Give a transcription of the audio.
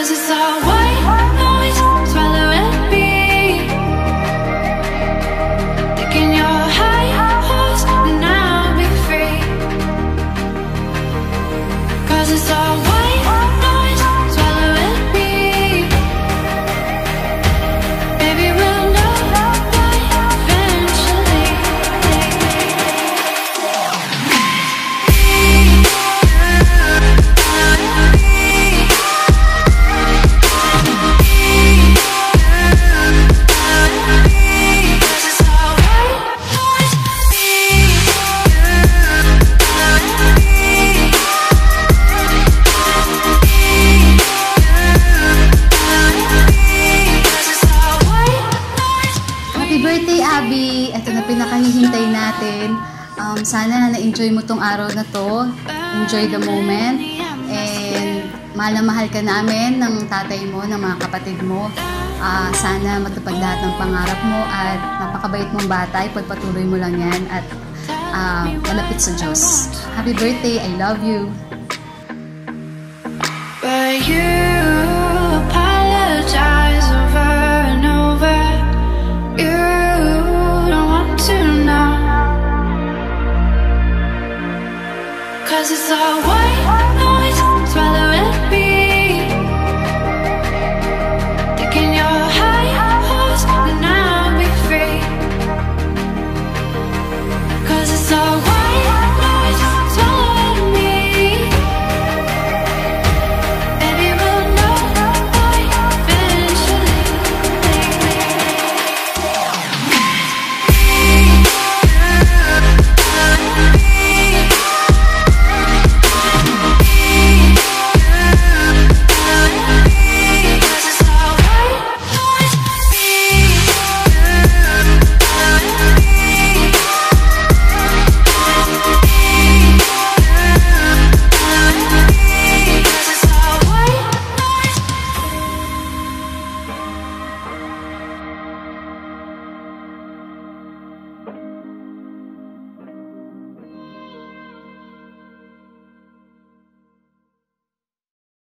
Cause it's all pinakahihintay natin. Um, sana na-enjoy mo tong araw na to. Enjoy the moment. And mahal na mahal ka namin ng tatay mo, ng mga kapatid mo. Ah, sana matupad lahat ng pangarap mo at napakabait mong bata. Ipagpatuloy mo lang yan at ah, malapit sa Diyos. Happy birthday. I love you. Cause it's all white noise,